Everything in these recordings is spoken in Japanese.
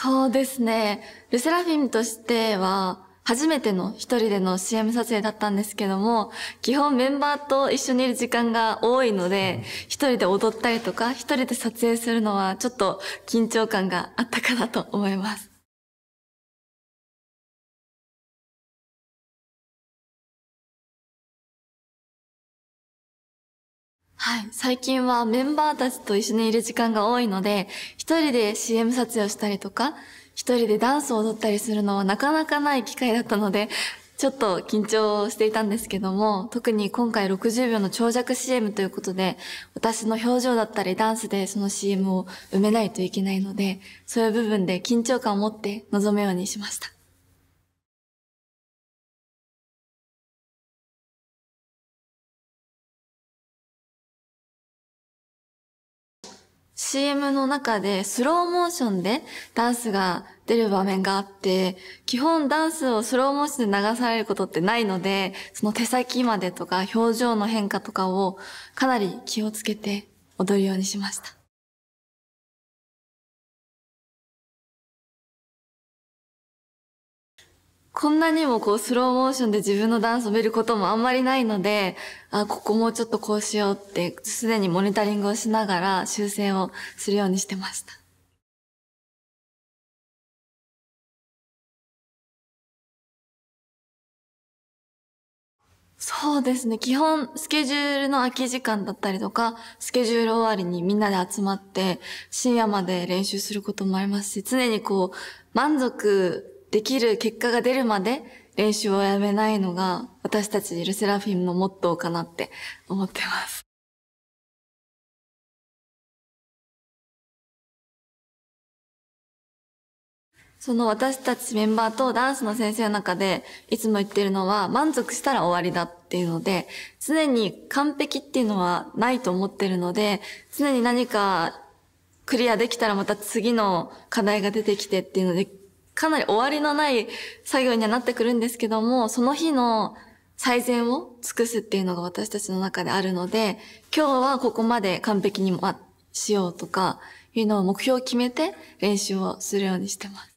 そうですね。ルセラフィムとしては、初めての一人での CM 撮影だったんですけども、基本メンバーと一緒にいる時間が多いので、一人で踊ったりとか、一人で撮影するのはちょっと緊張感があったかなと思います。はい。最近はメンバーたちと一緒にいる時間が多いので、一人で CM 撮影をしたりとか、一人でダンスを踊ったりするのはなかなかない機会だったので、ちょっと緊張していたんですけども、特に今回60秒の長尺 CM ということで、私の表情だったりダンスでその CM を埋めないといけないので、そういう部分で緊張感を持って臨むようにしました。CM の中でスローモーションでダンスが出る場面があって、基本ダンスをスローモーションで流されることってないので、その手先までとか表情の変化とかをかなり気をつけて踊るようにしました。こんなにもこうスローモーションで自分のダンスを見ることもあんまりないので、あ、ここもうちょっとこうしようって、すでにモニタリングをしながら修正をするようにしてました。そうですね。基本、スケジュールの空き時間だったりとか、スケジュール終わりにみんなで集まって、深夜まで練習することもありますし、常にこう、満足できる結果が出るまで練習をやめないのが私たちルセラフィムのモットーかなって思ってます。その私たちメンバーとダンスの先生の中でいつも言ってるのは満足したら終わりだっていうので常に完璧っていうのはないと思ってるので常に何かクリアできたらまた次の課題が出てきてっていうのでかなり終わりのない作業にはなってくるんですけども、その日の最善を尽くすっていうのが私たちの中であるので、今日はここまで完璧にしようとか、いうのを目標を決めて練習をするようにしてます。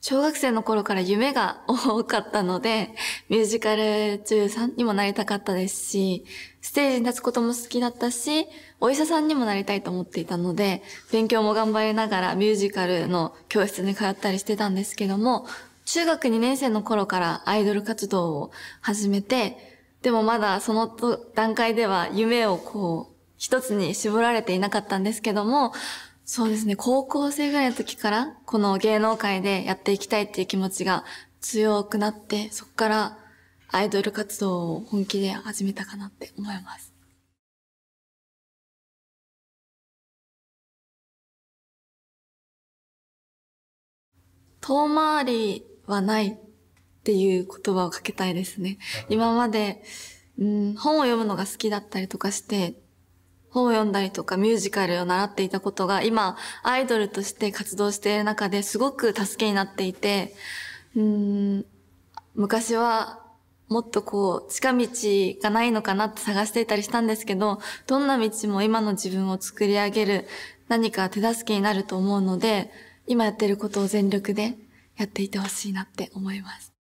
小学生の頃から夢が多かったので、ミュージカル女優さんにもなりたかったですし、ステージに立つことも好きだったし、お医者さんにもなりたいと思っていたので、勉強も頑張りながらミュージカルの教室に通ったりしてたんですけども、中学2年生の頃からアイドル活動を始めて、でもまだその段階では夢をこう、一つに絞られていなかったんですけども、そうですね。高校生ぐらいの時から、この芸能界でやっていきたいっていう気持ちが強くなって、そこからアイドル活動を本気で始めたかなって思います。遠回りはないっていう言葉をかけたいですね。今まで、うん、本を読むのが好きだったりとかして、本を読んだりとかミュージカルを習っていたことが今アイドルとして活動している中ですごく助けになっていて、うん、昔はもっとこう近道がないのかなって探していたりしたんですけど、どんな道も今の自分を作り上げる何か手助けになると思うので、今やってることを全力でやっていてほしいなって思います。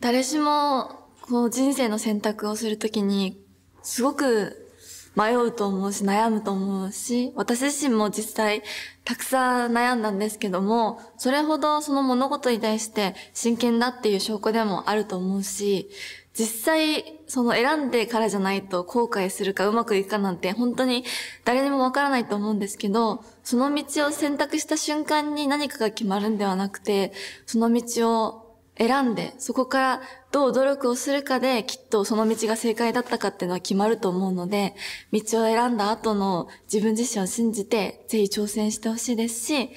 誰しも、こう人生の選択をするときに、すごく迷うと思うし、悩むと思うし、私自身も実際、たくさん悩んだんですけども、それほどその物事に対して真剣だっていう証拠でもあると思うし、実際、その選んでからじゃないと後悔するかうまくいくかなんて本当に誰にもわからないと思うんですけど、その道を選択した瞬間に何かが決まるんではなくて、その道を選んで、そこからどう努力をするかで、きっとその道が正解だったかっていうのは決まると思うので、道を選んだ後の自分自身を信じて、ぜひ挑戦してほしいですし、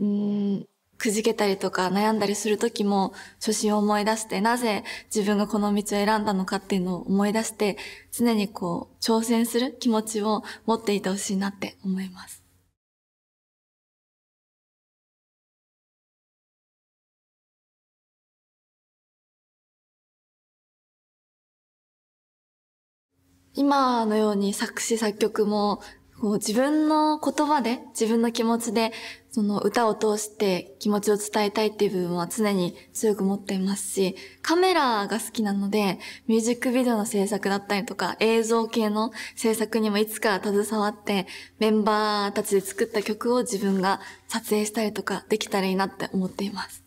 うーん、くじけたりとか悩んだりするときも、初心を思い出して、なぜ自分がこの道を選んだのかっていうのを思い出して、常にこう、挑戦する気持ちを持っていてほしいなって思います。今のように作詞作曲もこう自分の言葉で、自分の気持ちで、その歌を通して気持ちを伝えたいっていう部分は常に強く持っていますし、カメラが好きなので、ミュージックビデオの制作だったりとか、映像系の制作にもいつか携わって、メンバーたちで作った曲を自分が撮影したりとかできたらいいなって思っています。